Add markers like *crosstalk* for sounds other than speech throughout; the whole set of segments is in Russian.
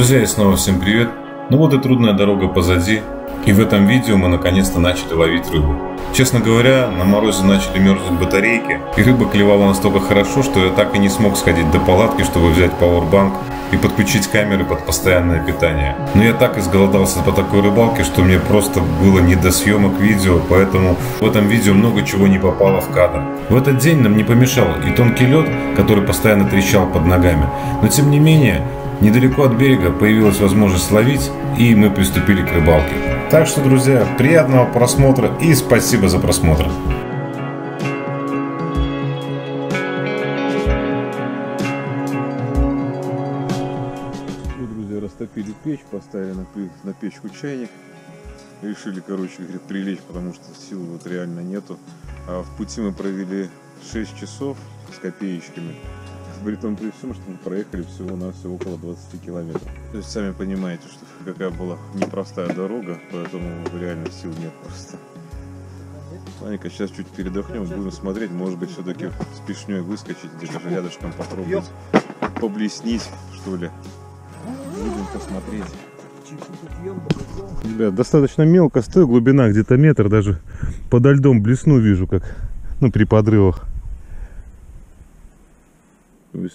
Друзья, и снова всем привет. Ну вот и трудная дорога позади. И в этом видео мы наконец-то начали ловить рыбу. Честно говоря, на морозе начали мерзнуть батарейки, и рыба клевала настолько хорошо, что я так и не смог сходить до палатки, чтобы взять пауэрбанк и подключить камеры под постоянное питание. Но я так изголодался по такой рыбалке, что мне просто было не до съемок видео, поэтому в этом видео много чего не попало в кадр. В этот день нам не помешал и тонкий лед, который постоянно трещал под ногами, но тем не менее Недалеко от берега появилась возможность ловить, и мы приступили к рыбалке. Так что, друзья, приятного просмотра и спасибо за просмотр. друзья, растопили печь, поставили на, на печку чайник. Решили, короче, говорит, прилечь, потому что сил вот реально нету. А в пути мы провели 6 часов с копеечками при том при всем, что мы проехали всего на все около 20 километров. То есть сами понимаете, что какая была непростая дорога, поэтому реально сил нет просто. Ладненько, сейчас чуть передохнем, будем смотреть, может быть, все-таки с пешней выскочить, где-то рядышком попробовать поблеснить, что ли. Будем посмотреть. Ребят, достаточно мелко стоит, глубина где-то метр, даже подо льдом блесну вижу, как, ну, при подрывах.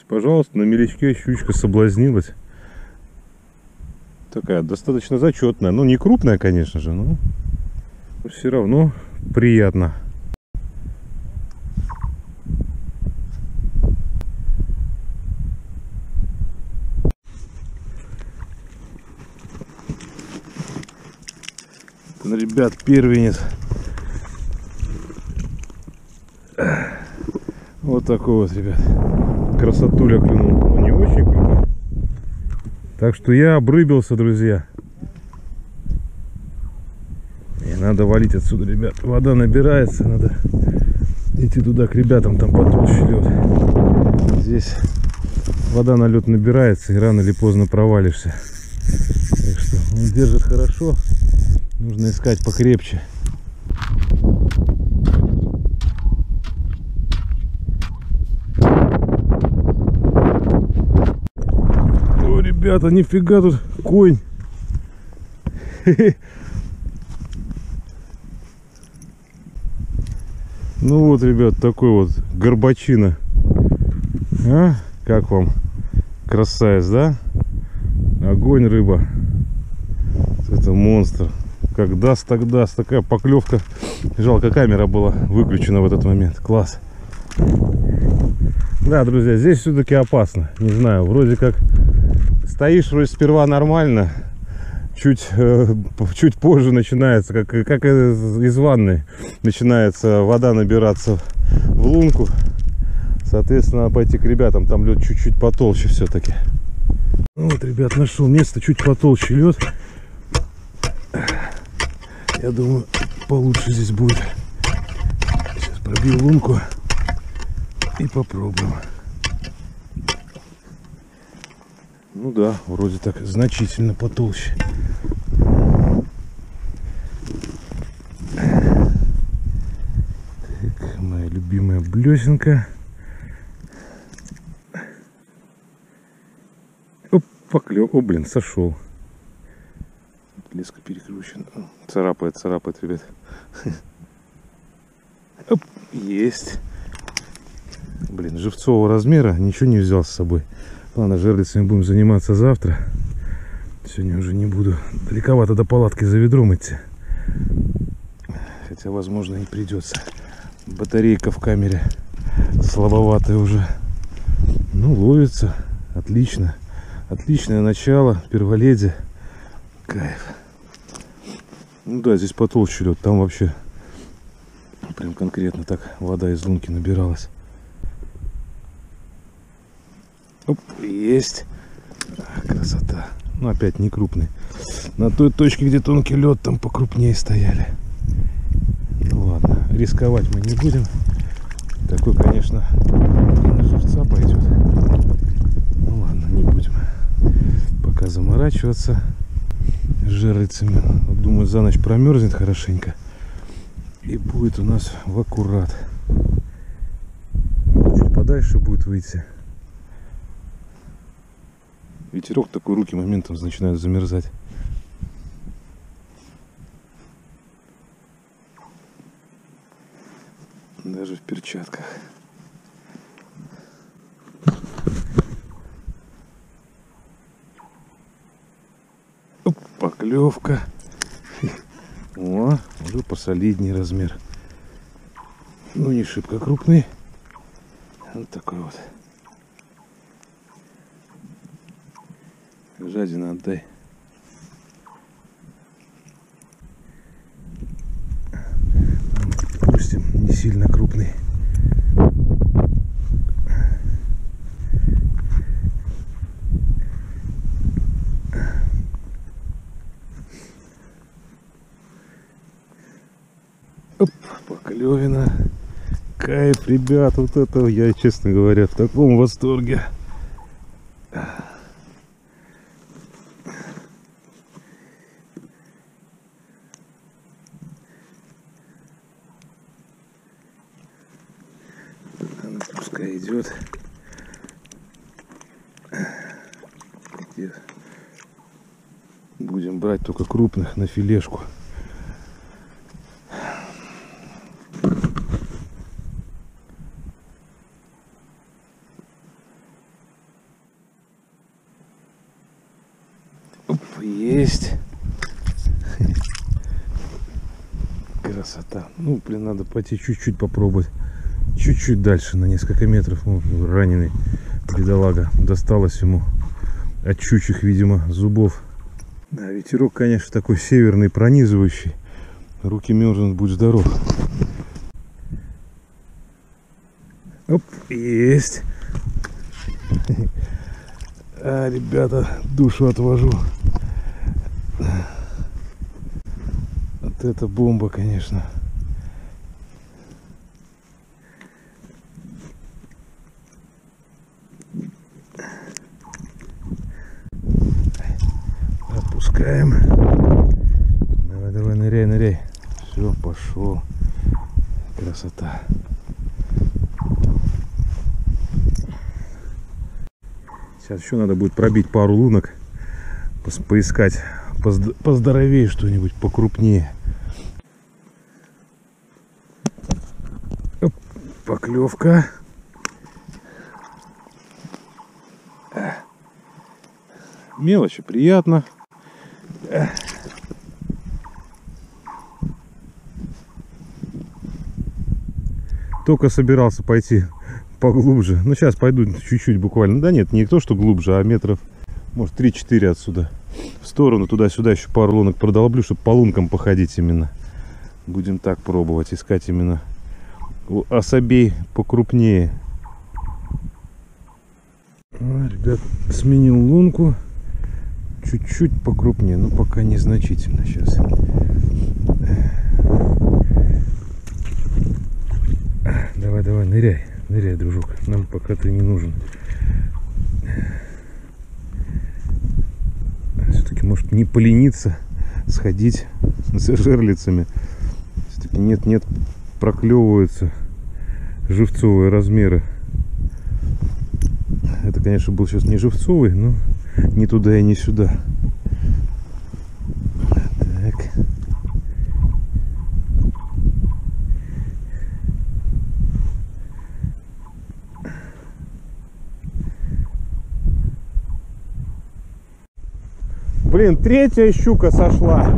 Пожалуйста, на мелечке щучка соблазнилась. Такая достаточно зачетная. Ну, не крупная, конечно же, но все равно приятно. Ребят, первенец. Вот такой вот, ребят красотуля клюнул. Но не очень круто. Так что я обрыбился, друзья. И надо валить отсюда, ребят. Вода набирается, надо идти туда к ребятам, там потолще лед. Здесь вода на лед набирается и рано или поздно провалишься. Так что он держит хорошо. Нужно искать покрепче. Ребята, нифига тут конь. *laughs* Ну вот, ребят, такой вот горбачина. А? Как вам? Красавец, да? Огонь, рыба. Это монстр. Как даст, так даст. Такая поклевка. Жалко, камера была выключена в этот момент. Класс. Да, друзья, здесь все-таки опасно. Не знаю, вроде как стоишь вроде сперва нормально, чуть, э, чуть позже начинается, как, как из ванны, начинается вода набираться в лунку. Соответственно, надо пойти к ребятам, там лед чуть-чуть потолще все-таки. Ну вот, ребят, нашел место, чуть потолще лед. Я думаю, получше здесь будет. Сейчас пробью лунку и попробуем. Ну да, вроде так значительно потолще. Так, моя любимая блесенка. Оп, поклев. О, блин, сошел. Леска перекручена. Царапает, царапает, ребят. *laughs* Оп, есть. Блин, живцового размера ничего не взял с собой. Ладно, жерлицами будем заниматься завтра. Сегодня уже не буду далековато до палатки за ведром идти. Хотя, возможно, и придется. Батарейка в камере слабоватая уже. Ну, ловится. Отлично. Отличное начало. Перволеди. Кайф. Ну да, здесь потолще лед. Там вообще прям конкретно так вода из лунки набиралась. Оп, есть. Красота. Ну, опять не крупный. На той точке, где тонкий лед, там покрупнее стояли. Ну ладно, рисковать мы не будем. Такой, конечно, на живца пойдет. Ну ладно, не будем. Пока заморачиваться жерлицами. Вот, думаю, за ночь промерзнет хорошенько. И будет у нас в аккурат. Чуть подальше будет выйти. Ветерок такой, руки моментом начинают замерзать. Даже в перчатках. Поклевка. О, уже посолидней размер. Ну, не шибко крупный. Вот такой вот. Жадина отдай. Допустим, не сильно крупный. Оп, поклевина. Кайф, ребят, вот это я, честно говоря, в таком восторге. Она пускай идет. Где? Будем брать только крупных на филешку. Оп, есть. Красота. Ну, блин, надо пойти чуть-чуть попробовать. Чуть-чуть дальше, на несколько метров. Ну, раненый бедолага. Досталось ему от чучих, видимо, зубов. Да, ветерок, конечно, такой северный, пронизывающий. Руки мерзнут, будь здоров. Оп, есть. А, ребята, душу отвожу. Вот это бомба, конечно. Опускаем. Давай, давай, ныряй, ныряй. Все, пошел. Красота. Сейчас еще надо будет пробить пару лунок. Поискать позд- поздоровее что-нибудь, покрупнее. Оп, Поклевка. Мелочи приятно. Только собирался пойти поглубже. Ну, сейчас пойду чуть-чуть буквально. Да нет, не то, что глубже, а метров, может, 3-4 отсюда. В сторону, туда-сюда еще пару лунок продолблю, чтобы по лункам походить именно. Будем так пробовать, искать именно особей покрупнее. А, ребят, сменил лунку. Чуть-чуть покрупнее, но пока незначительно сейчас. Давай, давай, ныряй, ныряй, дружок. Нам пока ты не нужен. Все-таки, может, не полениться, сходить за жерлицами. Все-таки нет-нет, проклевываются живцовые размеры. Это, конечно, был сейчас не живцовый, но ни туда и не сюда. Блин, третья щука сошла.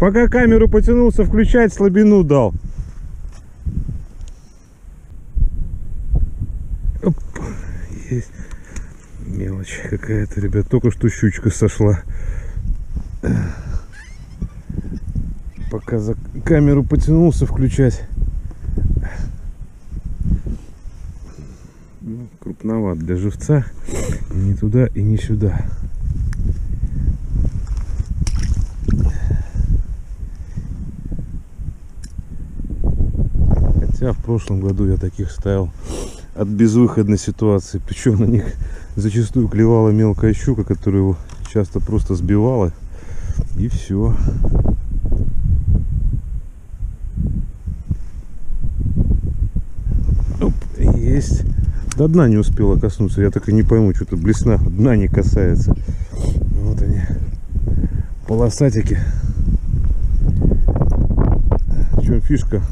Пока камеру потянулся включать, слабину дал. Оп, есть. Мелочь какая-то, ребят. Только что щучка сошла. Пока за камеру потянулся включать. Ну, крупноват для живца. Ни туда и не сюда. Хотя в прошлом году я таких ставил от безвыходной ситуации. Причем на них зачастую клевала мелкая щука, которая его часто просто сбивала. И все. Оп, есть. До дна не успела коснуться. Я так и не пойму, что-то блесна дна не касается. Вот они. Полосатики. Чем фишка?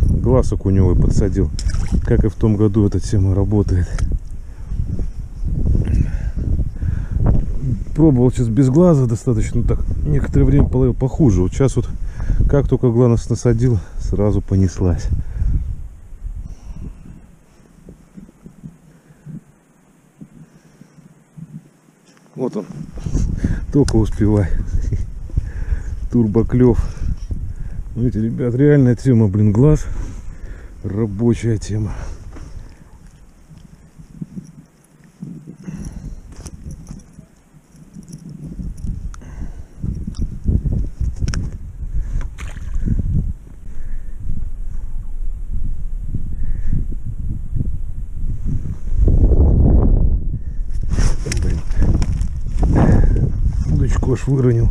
Него и подсадил. Как и в том году эта тема работает. Пробовал сейчас без глаза достаточно так. Некоторое время половил похуже. Вот сейчас вот как только глаз насадил, сразу понеслась. Вот он. Только успевай. Турбоклев. Ну, эти ребят, реальная тема, блин, глаз. Рабочая тема. Блин. Удочку аж выронил.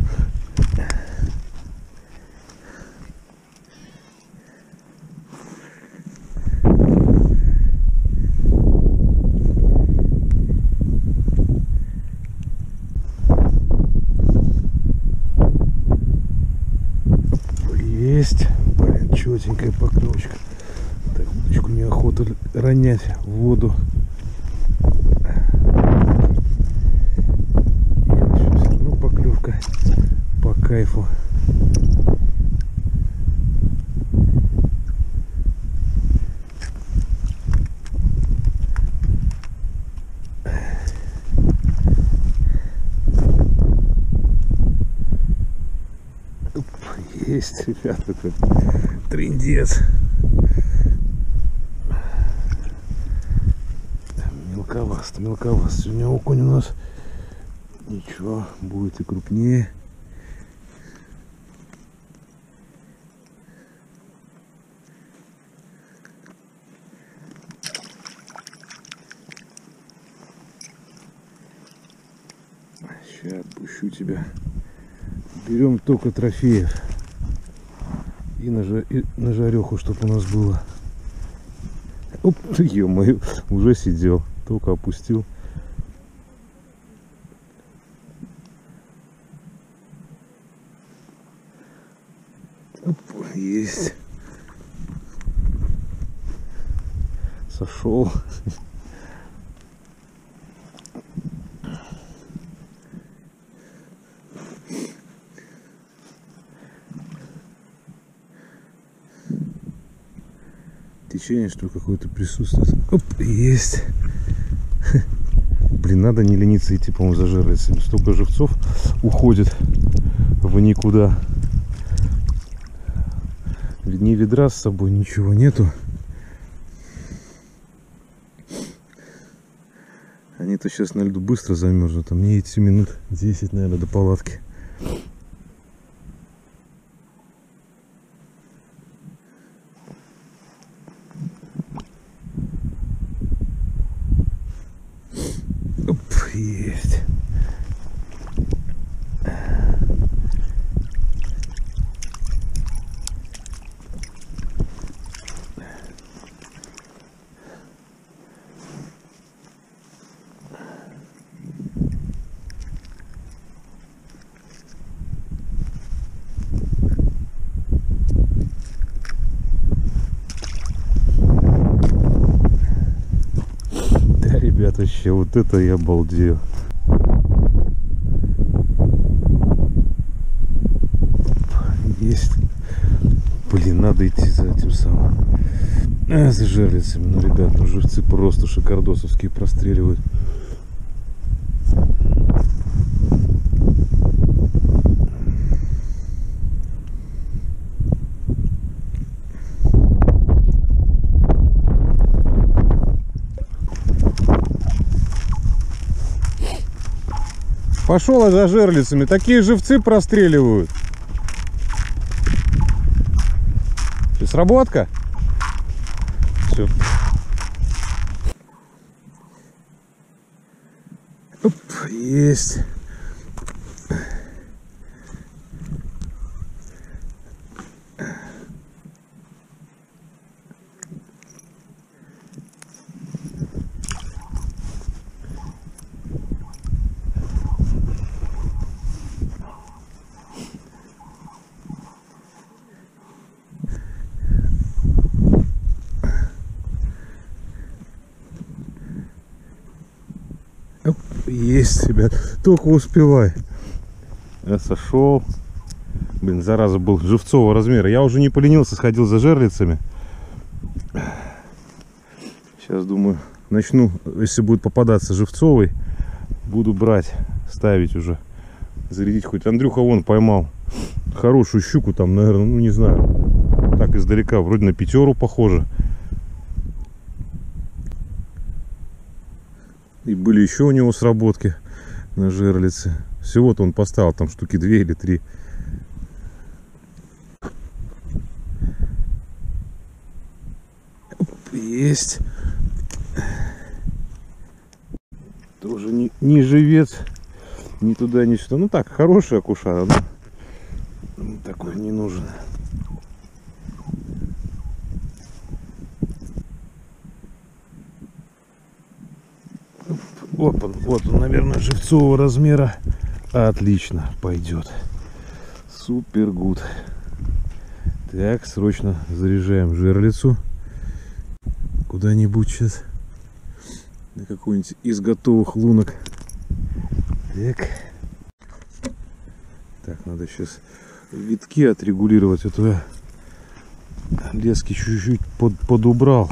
Есть. Блин, четенькая поклевочка. Так, удочку в воду. Все равно поклевка по кайфу. Оп, Есть, ребята, это трендец. Мелковаст, мелковаст. Сегодня окунь у нас Ничего, будет и крупнее. Сейчас отпущу тебя. Берем только трофеев. И на, жа- и на жареху, чтобы у нас было. Оп, ё-моё, уже сидел. Только опустил. Оп, есть. Сошел. Течение, что какое-то присутствует. Оп, есть. Блин, надо не лениться идти, по-моему, за жерлицами. Столько живцов уходит в никуда. Ни ведра с собой, ничего нету. Они-то сейчас на льду быстро замерзнут, а мне идти минут 10, наверное, до палатки. Оп, есть. Да, ребят, вообще, вот это я балдею. Есть. Блин, надо идти за этим самым. А, за жерлицами. Ну, ребят, ну живцы просто шикардосовские простреливают. Пошел за жерлицами. Такие живцы простреливают. Сработка? Все. Оп, есть. Есть, ребят. Только успевай. Я сошел. Блин, зараза был живцового размера. Я уже не поленился, сходил за жерлицами. Сейчас, думаю, начну, если будет попадаться живцовый, буду брать, ставить уже. Зарядить хоть. Андрюха вон поймал хорошую щуку там, наверное, ну не знаю. Так издалека, вроде на пятеру похоже. И были еще у него сработки на жерлице. Всего-то он поставил там штуки две или три. Есть. Тоже не, не живец. Ни туда, ни сюда. Ну так, хорошая кушара. Но такой не нужен. Вот он, вот он, наверное, живцового размера. Отлично, пойдет. Супер гуд. Так, срочно заряжаем жерлицу. Куда-нибудь сейчас. На какой-нибудь из готовых лунок. Так. Так, надо сейчас витки отрегулировать. Это я лески чуть-чуть под, подубрал.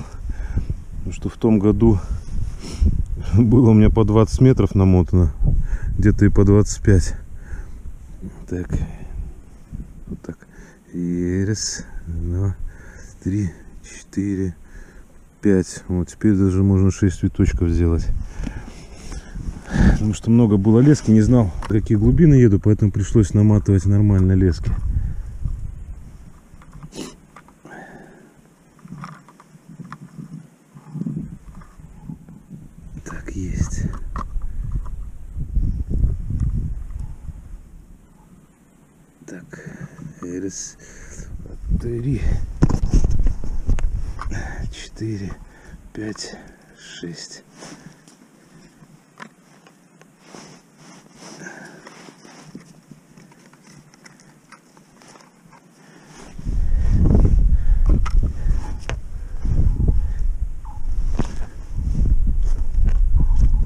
Потому что в том году *laughs* было у меня по 20 метров намотано. Где-то и по 25. Так. Вот так. И раз, два, три, четыре, пять. Вот теперь даже можно 6 виточков сделать. Потому что много было лески, не знал, какие глубины еду, поэтому пришлось наматывать нормально лески. Раз, три, четыре, пять, шесть.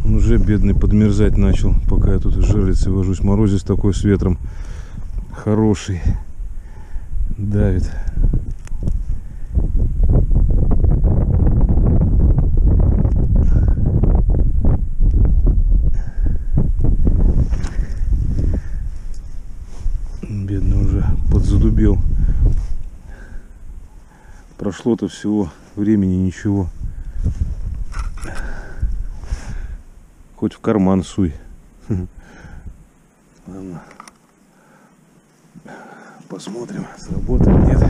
уже бедный подмерзать начал, пока я тут с жерлицей вожусь. Морозец такой с ветром хороший. Давит. Бедный уже подзадубел. Прошло-то всего времени ничего. хоть в карман суй. Ладно. Посмотрим, сработает, нет.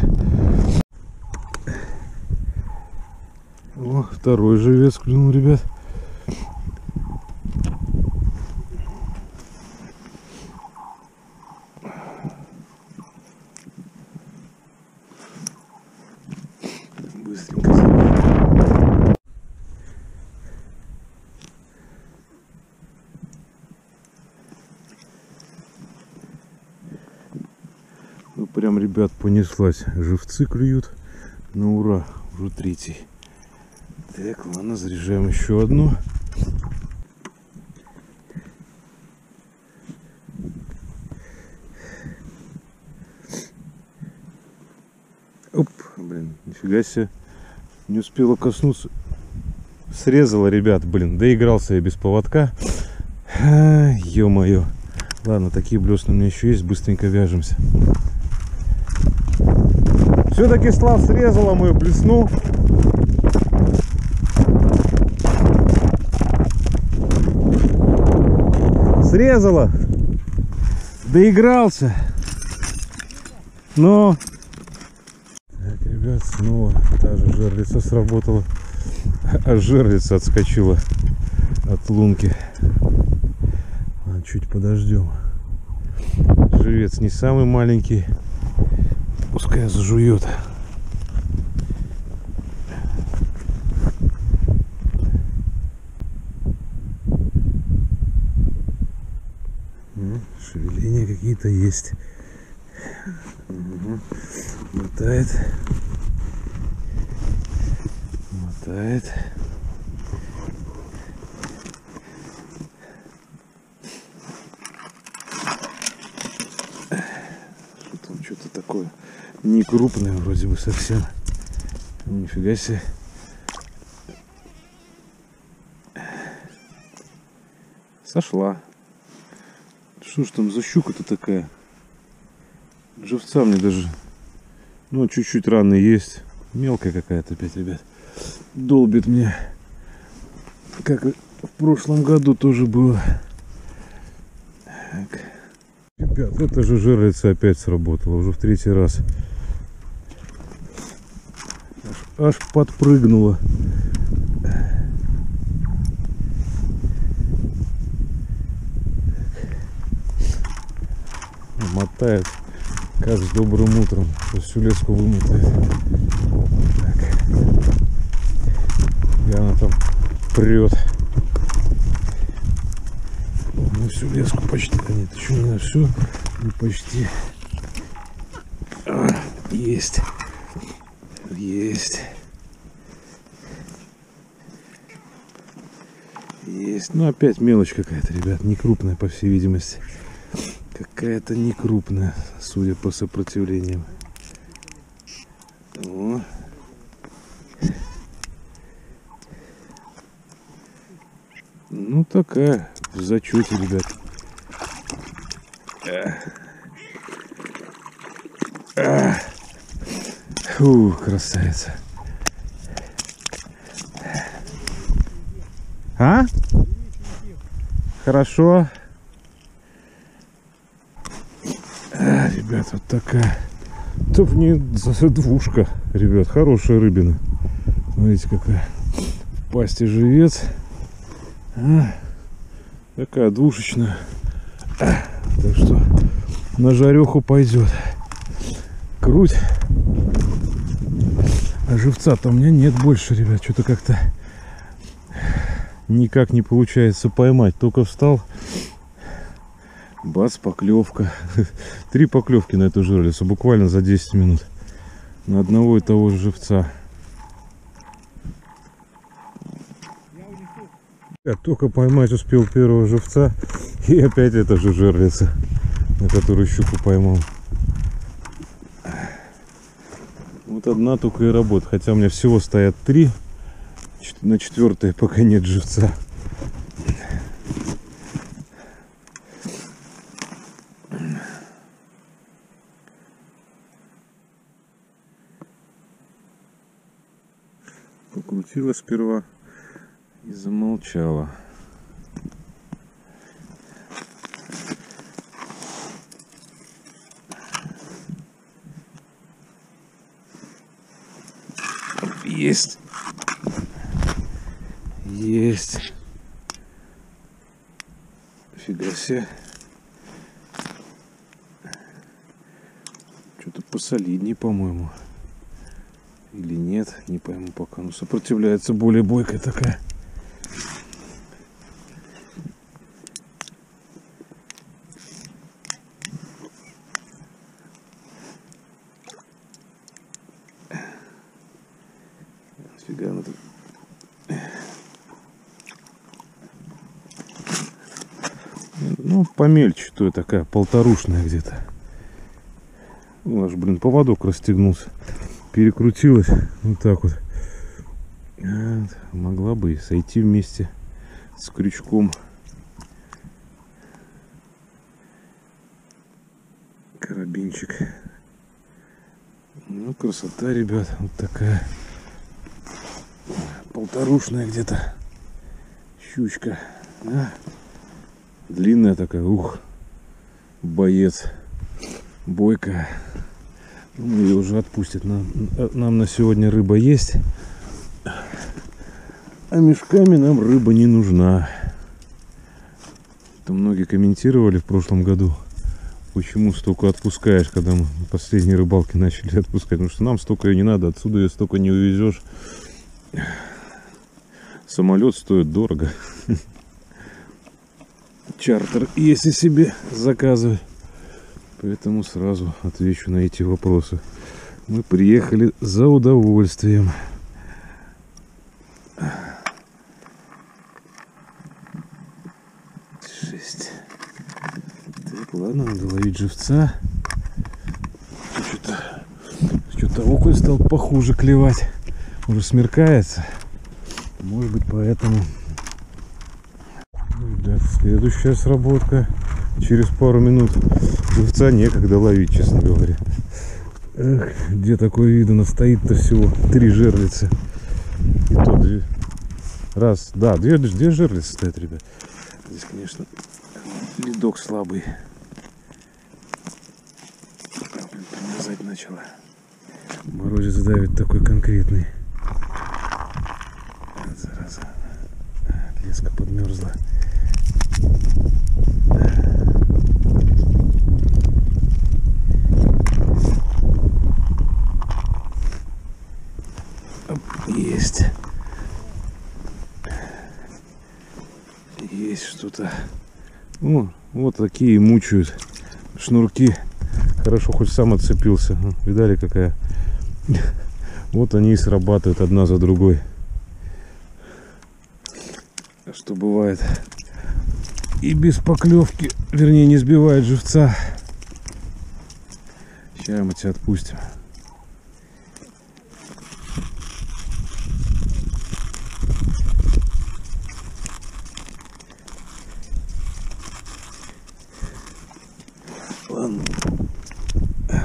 О, второй живец клюнул, ребят. прям, ребят, понеслась. Живцы клюют. На ура, уже третий. Так, ладно, заряжаем еще одну. Оп, блин, нифига себе. Не успела коснуться. Срезала, ребят, блин, доигрался я без поводка. Ё-моё. Ладно, такие блесны у меня еще есть, быстренько вяжемся. Все-таки Слав срезала мою блесну. Срезала. Доигрался. Но... Так, ребят, снова та же жерлица сработала. А жерлица отскочила от лунки. Ладно, чуть подождем. Живец не самый маленький. Пускай зажует. Шевеления какие-то есть. Угу. Мотает. Мотает. такое не крупное вроде бы совсем. Нифига себе. Сошла. Что ж там за щука-то такая? Живца мне даже, ну, чуть-чуть раны есть. Мелкая какая-то опять, ребят. Долбит мне. Как в прошлом году тоже было. Так. Ребят, это же жерлица опять сработала. Уже в третий раз. Аж, подпрыгнула. Мотает, как с добрым утром. Всю леску вымотает. Так. И она там прет. На всю леску почти. Да нет, еще не на всю. Не почти. А, есть. Есть. Есть. Ну, опять мелочь какая-то, ребят. Не крупная, по всей видимости. Какая-то не крупная, судя по сопротивлениям. О. Ну, такая, в зачете, ребят. Фу, красавица. А? Хорошо. А, ребят, вот такая. Топ не двушка, ребят, хорошая рыбина. Смотрите, какая. В пасти живец. А, такая двушечная. А, так что на жареху пойдет. Круть. А живца-то у меня нет больше, ребят. Что-то как-то никак не получается поймать. Только встал. Бац, поклевка. *laughs* Три поклевки на эту жерлицу. Буквально за 10 минут. На одного и того же живца. Я только поймать успел первого живца. *laughs* И опять эта же жерлица, на которую щуку поймал. Одна только и работает. Хотя у меня всего стоят три. На четвертой пока нет живца. Покрутила сперва и замолчала. Есть. Есть. Фига себе. Что-то посолиднее, по-моему. Или нет, не пойму пока. Но сопротивляется более бойкая такая. Фига она тут. Ну, помельче, то такая, полторушная где-то. Ну, аж, блин, поводок расстегнулся. Перекрутилась вот так вот. Могла бы и сойти вместе с крючком. Карабинчик. Ну, красота, ребят, вот такая полторушная где-то щучка. А? Длинная такая, ух, боец, бойкая. Ну, ее уже отпустят. Нам, нам на сегодня рыба есть. А мешками нам рыба не нужна. Это многие комментировали в прошлом году, почему столько отпускаешь, когда мы последние рыбалки начали отпускать. Потому что нам столько ее не надо, отсюда ее столько не увезешь. Самолет стоит дорого. *laughs* Чартер, если себе заказывать. Поэтому сразу отвечу на эти вопросы. Мы приехали за удовольствием. Шесть. Так, ладно, надо ловить живца. Что-то Что-то окунь стал похуже клевать. Уже смеркается. Может быть поэтому. Следующая сработка. Через пару минут живца некогда ловить, честно говоря. Эх, где такое видно? Стоит-то всего три жерлицы. И то две. Раз, да, две, две жерлицы стоят, ребят. Здесь, конечно, ледок слабый. Примерзать начала. Морозец давит такой конкретный. Зараза. Леска подмерзла. Есть. Есть что-то. О, вот такие мучают. Шнурки. Хорошо, хоть сам отцепился. Видали, какая? Вот они и срабатывают одна за другой. Что бывает и без поклевки, вернее, не сбивает живца. Сейчас мы тебя отпустим. Ладно.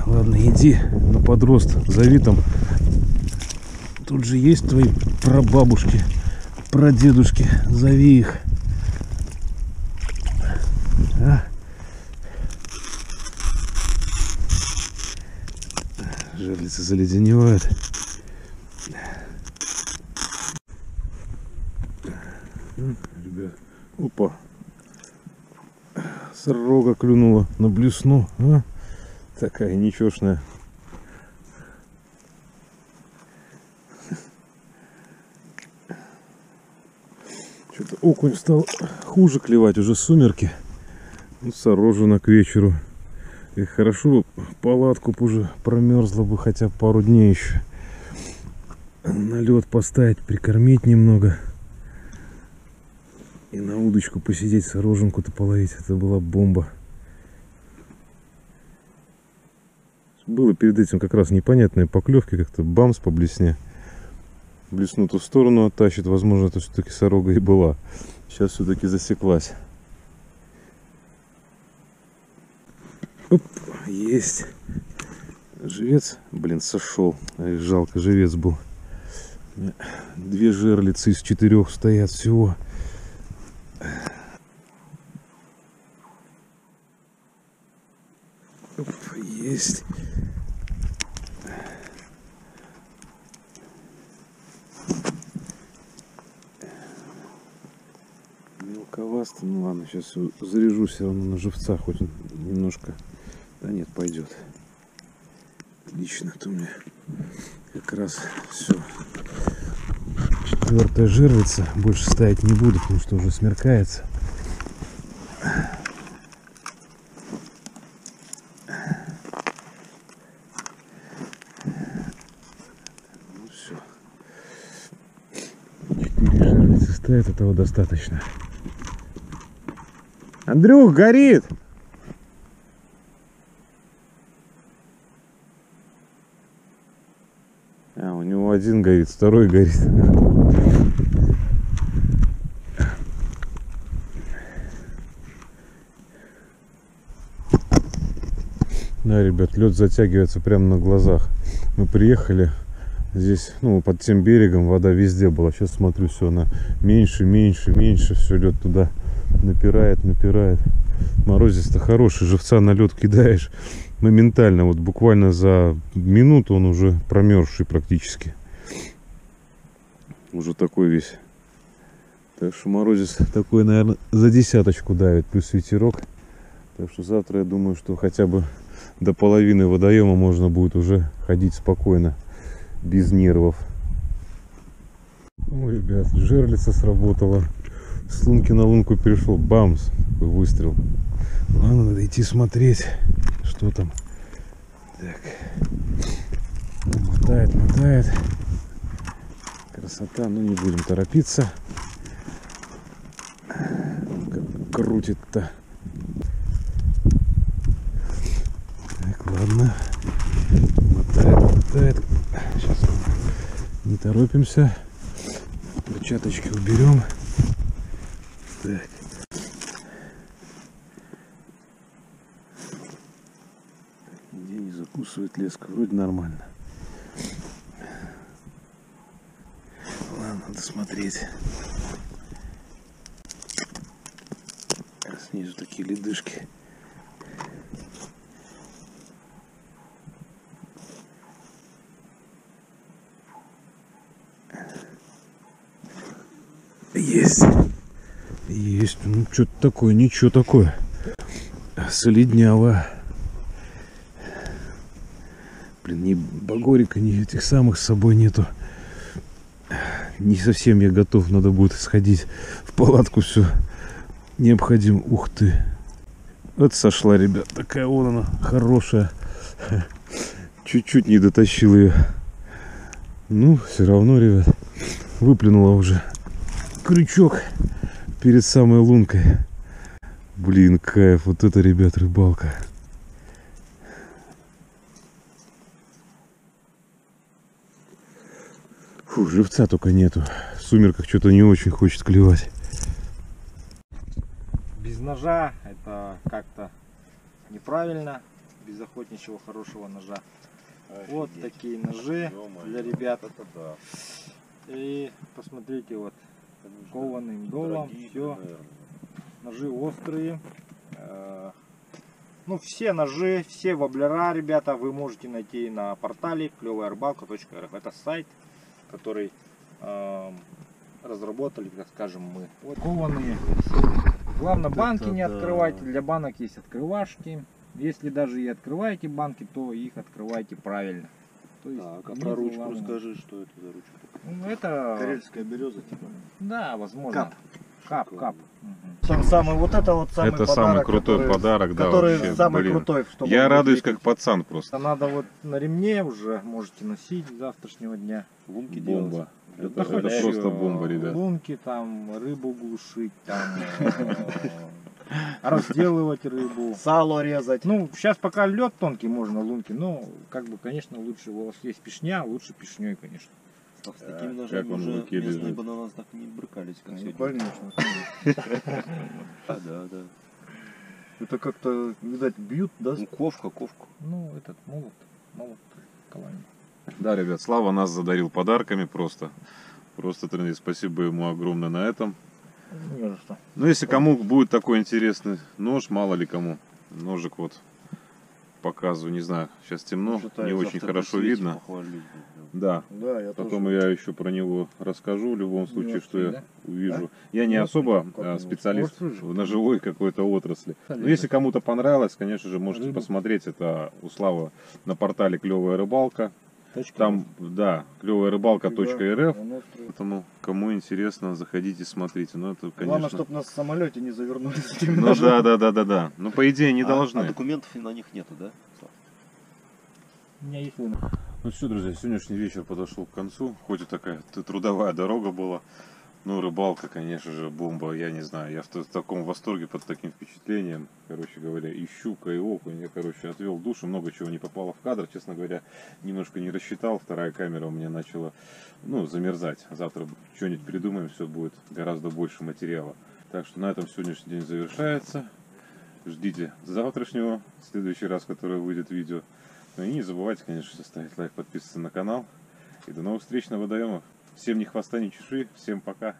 Ладно, иди на подрост, зови там. Тут же есть твои прабабушки, прадедушки, зови их. А? Жерлицы заледеневают. Ребят, опа. Сорога клюнула на блесну. А? Такая ничешная. Что-то окунь стал хуже клевать, уже сумерки. Сорожена к вечеру. И хорошо бы палатку уже промерзла бы хотя пару дней еще. На лед поставить, прикормить немного. И на удочку посидеть, сороженку-то половить. Это была бомба. Было перед этим как раз непонятные поклевки, как-то бамс по блесне. Блесну ту сторону оттащит, возможно, это все-таки сорога и была. Сейчас все-таки засеклась. Оп, есть. Живец, блин, сошел. Жалко, живец был. Две жерлицы из четырех стоят всего. Оп, есть. Мелковасто, ну ладно, сейчас заряжу все равно на живца, хоть немножко. Да нет, пойдет. Отлично, то меня как раз все. Четвертая жерлица. Больше ставить не буду, потому что уже смеркается. Ну все. Четыре жерлицы стоят, этого достаточно. Андрюх, горит! А, у него один горит, второй горит. Да, ребят, лед затягивается прямо на глазах. Мы приехали, здесь, ну, под тем берегом вода везде была. Сейчас смотрю, все, она меньше, меньше, меньше, все лед туда напирает, напирает. Морозец-то хороший, живца на лед кидаешь моментально, вот буквально за минуту он уже промерзший практически. Уже такой весь. Так что морозец такой, наверное, за десяточку давит, плюс ветерок. Так что завтра я думаю, что хотя бы до половины водоема можно будет уже ходить спокойно, без нервов. Ой, ребят, жерлица сработала. С лунки на лунку перешел. Бамс! Такой выстрел. Ладно, надо идти смотреть, что там. Так. Мотает, мотает. Красота, ну не будем торопиться. Как крутит-то. Так, ладно. Мотает, мотает. торопимся. Перчаточки уберем. Так. Где не закусывает леска? Вроде нормально. Ладно, надо смотреть. Снизу такие ледышки. Есть. Есть. Ну, что-то такое, ничего такое. Солидняво. Блин, ни Багорика, ни этих самых с собой нету. Не совсем я готов. Надо будет сходить в палатку все необходимо. Ух ты. Вот сошла, ребят. Такая вот она, хорошая. Чуть-чуть не дотащил ее. Ну, все равно, ребят, выплюнула уже крючок перед самой лункой. Блин, кайф. Вот это, ребят, рыбалка. Фу, живца только нету. В сумерках что-то не очень хочет клевать. Без ножа это как-то неправильно. Без охотничьего хорошего ножа. Вот такие ножи для ребят. И посмотрите, вот кованым долом, все. Ножи острые. Э, Ну, все ножи, все воблера, ребята, вы можете найти на портале клевая.рыбалка.рф. Это сайт, который эм, разработали, как скажем, мы. Вот кованые. Главное, банки не открывайте. Для банок есть открывашки. Если даже и открываете банки, то их открывайте правильно. То есть Так, а про ручку главное- расскажи, что это за ручка? Ну, это... Карельская береза, типа. Да, возможно. Кап. Кап, кап. Мгм. Сам самый, вот это вот самый это подарок, самый крутой который, подарок, да, который вообще, самый блин. крутой, что Я радуюсь встретить. как пацан просто. Это надо вот на ремне уже можете носить с завтрашнего дня. Лунки Бомба. делать. Это, Да это хоть просто бомба, ребят. Лунки там, рыбу глушить, там, *laughs* разделывать рыбу. Сало резать. Ну, сейчас пока лед тонкий, можно лунки, но, как бы, конечно, лучше, у вас есть пешня, лучше пешней, конечно. Так, с такими как ножами он в уже руке местные лежит. бы на нас так не брыкались, как Ну, сегодня. конечно. *laughs* А, да, да. Это как-то, видать, бьют, да? Ну, ковка, ковку. Ну, этот молот, молот ковальный. Да, ребят, Слава нас задарил подарками просто. Просто, тренер, спасибо ему огромное на этом. Не за что. Ну, если кому будет такой интересный нож, мало ли кому. Ножик вот показываю, не знаю, сейчас темно, Считай, не очень хорошо видно. похвалить. Да, Да, я потом тоже. я еще про него расскажу в любом случае, острый, что я да? увижу. Я не особо Как а, он, специалист в ножевой какой-то отрасли. Но если кому-то понравилось, конечно же, можете Рыбу. посмотреть это у Славы на портале Клевая рыбалка. Точка. Там, да, клевая рыбалка.рф. Он острый. Поэтому, кому интересно, заходите, смотрите. Ну, это, Главное, конечно. чтобы нас в самолете не завернули Ну да, да, да, да, да. Ну, по идее, не А- должны. А документов на них нету, да? У меня есть. Ну все, друзья, сегодняшний вечер подошел к концу. Хоть и такая трудовая дорога была. Ну, рыбалка, конечно же, бомба. Я не знаю, я в, в таком восторге под таким впечатлением. Короче говоря, и щука, и окунь. Я, короче, отвел душу. Много чего не попало в кадр. Честно говоря, немножко не рассчитал. Вторая камера у меня начала, ну, замерзать. Завтра что-нибудь придумаем, все будет гораздо больше материала. Так что на этом сегодняшний день завершается. Ждите завтрашнего, следующий раз, который выйдет видео. Ну и не забывайте, конечно, ставить лайк, подписываться на канал. И до новых встреч на водоемах. Всем ни хвоста, ни чеши. Всем пока.